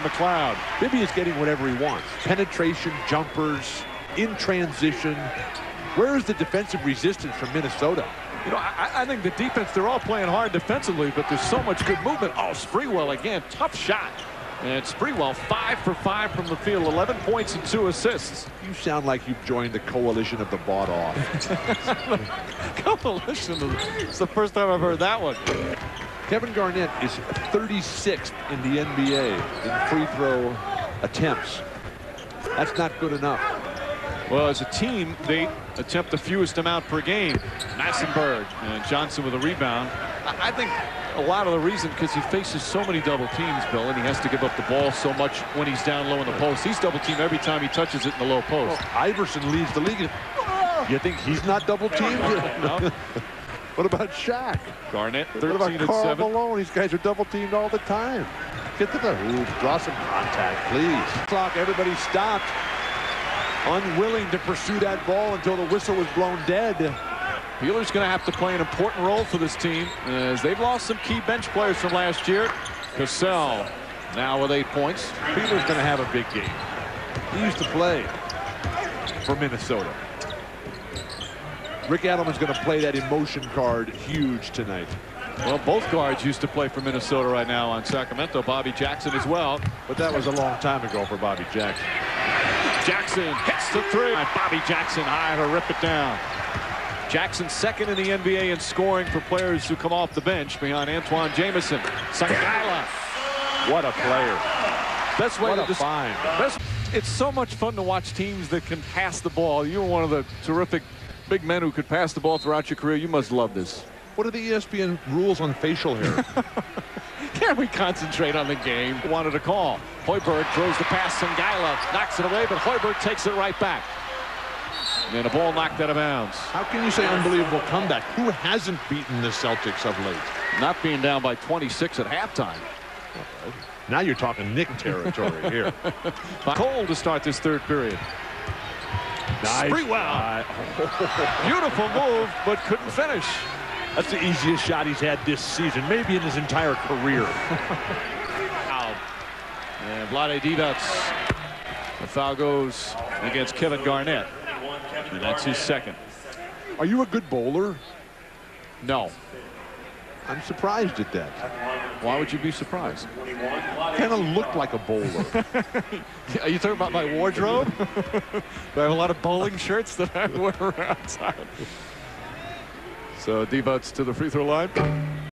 McLeod. Bibby is getting whatever he wants. Penetration, jumpers, in transition. Where is the defensive resistance from Minnesota? You know, I, I, think the defense, they're all playing hard defensively, but there's so much good movement. Oh, Sprewell again, tough shot. And Sprewell, five for five from the field, 11 points and two assists. You sound like you've joined the coalition of the bought off. coalition? It's the first time I've heard that one. Kevin Garnett is 36th in the NBA in free throw attempts. That's not good enough. Well, as a team, they attempt the fewest amount per game. Massenburg and uh, Johnson with a rebound. I think a lot of the reason because he faces so many double teams, Bill, and he has to give up the ball so much when he's down low in the post. He's double teamed every time he touches it in the low post. Well, Iverson leads the league. You think he's not double teamed? no. what about Shaq? Garnett, 13 what about Karl 7. Malone? These guys are double teamed all the time. Get to the hoop, draw some contact, please. Clock, everybody stopped unwilling to pursue that ball until the whistle was blown dead. Peeler's going to have to play an important role for this team as they've lost some key bench players from last year. Cassell now with eight points. Peeler's going to have a big game. He used to play for Minnesota. Rick Adelman's going to play that emotion card huge tonight. Well, both guards used to play for Minnesota right now on Sacramento. Bobby Jackson as well. But that was a long time ago for Bobby Jackson. Jackson hits the three. Bobby Jackson high to rip it down. Jackson second in the NBA in scoring for players who come off the bench behind Antawn Jamison. Songaila. What a player. Best way what to find. Best, it's so much fun to watch teams that can pass the ball. You're one of the terrific big men who could pass the ball throughout your career. You must love this. What are the ESPN rules on facial hair? Can we concentrate on the game? Wanted a call. Hoiberg throws the pass. Songaila knocks it away, but Hoiberg takes it right back. And a ball knocked out of bounds. How can you say unbelievable comeback? Who hasn't beaten the Celtics of late? Not being down by 26 at halftime. Now you're talking Nick territory here. Cole to start this third period. Nice. Sprewell. Beautiful move, but couldn't finish. That's the easiest shot he's had this season, maybe in his entire career. Foul. And Vlade Divac. The foul goes against Kevin Garnett. And that's his second. Are you a good bowler? No. I'm surprised at that. Why would you be surprised? Kind of look like a bowler. Are you talking about my wardrobe? I have a lot of bowling shirts that I wear outside. So Divac to the free throw line.